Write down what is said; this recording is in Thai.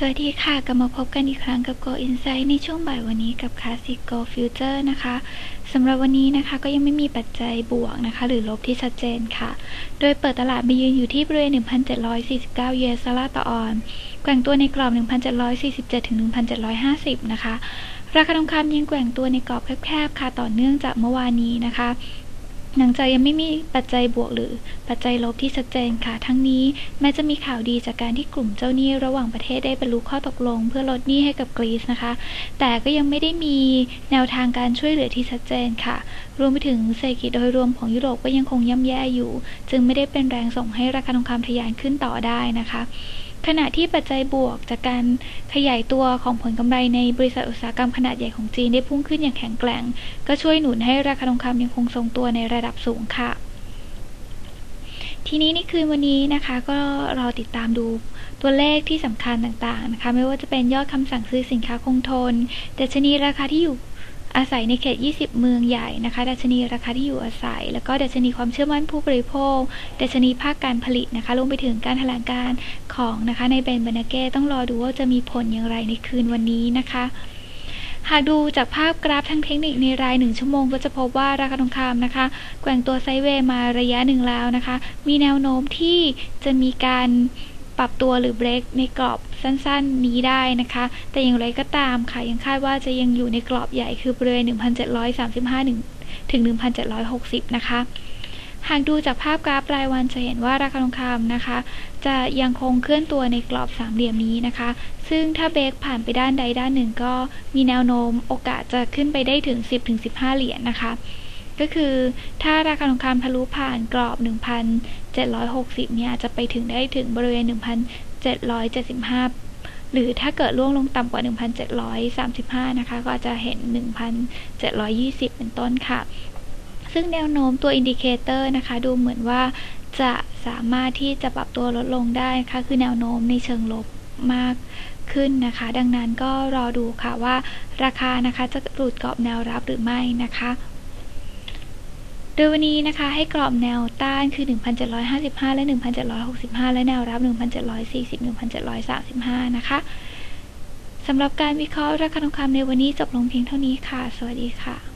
สวัสดีค่ะ กลับมาพบกันอีกครั้งกับ Go Insight ในช่วงบ่ายวันนี้กับ Classic Go Future นะคะสำหรับวันนี้นะคะก็ยังไม่มีปัจจัยบวกนะคะ หรือลบที่ชัดเจนค่ะ โดยเปิดตลาดมายืนอยู่ที่บริเวณ 1,749 US ดอลาต่อออนแกว่งตัวในกรอบ 1,747 ถึง 1,750 นะคะ ราคาทองคำยังแกว่งตัวในกรอบแคบๆค่ะต่อเนื่องจากเมื่อวานนี้นะคะ หลังจากยังไม่มีปัจจัยบวกหรือปัจจัยลบที่ชัดเจนค่ะ ทั้งนี้แม้จะมีข่าวดีจากการที่กลุ่มเจ้าหนี้ระหว่างประเทศได้บรรลุข้อตกลง เพื่อลดหนี้ให้กับกรีซนะคะ แต่ก็ยังไม่ได้มีแนวทางการช่วยเหลือที่ชัดเจนค่ะ รวมไปถึงเศรษฐกิจโดยรวมของยุโรปก็ยังคงย่ำแย่อยู่ จึงไม่ได้เป็นแรงส่งให้ราคาทองคำทะยานขึ้นต่อได้นะคะ ขณะที่ปัจจัยบวกจากการขยายตัวของผลกำไรในบริษัทอุตสาหกรรมขนาดใหญ่ของจีนได้พุ่งขึ้นอย่างแข็งแกร่ง ก็ช่วยหนุนให้ราคาทองคำยังคงทรงตัวในระดับสูงค่ะ ทีนี้ในคืนวันนี้นะคะ ก็รอติดตามดูตัวเลขที่สำคัญต่างๆนะคะ ไม่ว่าจะเป็นยอดคำสั่งซื้อสินค้าคงทนดัชนีราคาที่อยู่ อาศัยในเขต 20 เมืองใหญ่นะคะ ดัชนีราคาที่อยู่อาศัย แล้วก็ดัชนีความเชื่อมั่นผู้บริโภค ดัชนีภาคการผลิตนะคะ รวมไปถึงการแถลงการของนะคะในเบนบานาเก้ต้องรอดูว่าจะมีผลอย่างไรในคืนวันนี้นะคะหากดูจากภาพกราฟทางเทคนิคในรายหนึ่งชั่วโมงก็จะพบว่าราคาทองคำนะคะ แกว่งตัวไซเวย์มาระยะหนึ่งแล้วนะคะ มีแนวโน้มที่จะมีการ ปรับตัวหรือเบรกในกรอบสั้นๆนี้ได้นะคะ แต่อย่างไรก็ตามค่ะ ยังคาดว่าจะยังอยู่ในกรอบใหญ่คือบริเวณ 1,735 ถึง 1,760 นะคะ หากดูจากภาพกราฟรายวันจะเห็นว่าราคาทองคำนะคะ จะยังคงเคลื่อนตัวในกรอบสามเหลี่ยมนี้นะคะ ซึ่งถ้าเบรกผ่านไปด้านใดด้านหนึ่งก็มีแนวโน้มโอกาสจะขึ้นไปได้ถึง 10-15 เหรียญนนะคะ ก็คือถ้าราคาทองคำทะลุผ่านกรอบ 1,760 เนี่ยจะไปถึงได้ถึงบริเวณ 1,775 หรือถ้าเกิดร่วงลงต่ำกว่า 1,735 นะคะ ก็จะเห็น 1,720 เป็นต้นค่ะ ซึ่งแนวโน้มตัว indicator นะคะ ดูเหมือนว่าจะสามารถที่จะปรับตัวลดลงได้ค่ะ คือแนวโน้มในเชิงลบมากขึ้นนะคะ ดังนั้นก็รอดูค่ะว่าราคานะคะจะหลุดกรอบแนวรับหรือไม่นะคะ โดยวันนี้นะคะให้กรอบแนวต้านคือ 1,755 และ 1,765 และแนวรับ 1,740 1,735 นะคะสำหรับการวิเคราะห์ราคาทองคำในวันนี้จบลงเพียงเท่านี้ค่ะ สวัสดีค่ะ